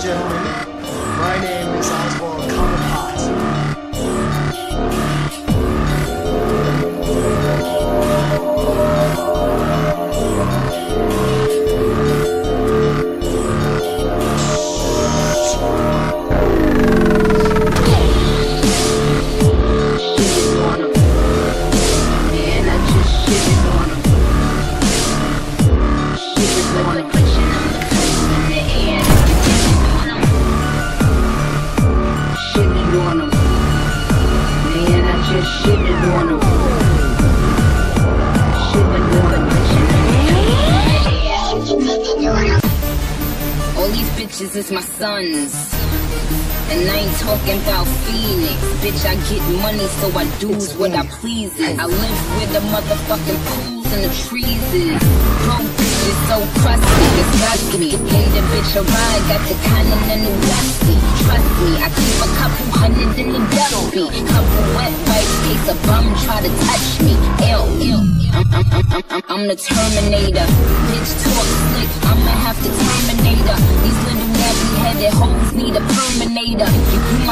gentlemen, my name is Oswald. Bitches is my sons. And I ain't talking about Phoenix. Bitch, I get money, so I do's what I pleases. I live where the motherfucking pools and the trees is. Broke bitches so crusty, disgust me. Gave the bitch a ride, got the continental dusty. Trust me, I keep a couple hundred in the dusty. Couple wet wipes, case a bum try to touch me. Ew. I'm, I'm, I'm, I'm, I'm, I'm the Terminator. Bitch talk slick, I'ma have to terminate perminator. You, you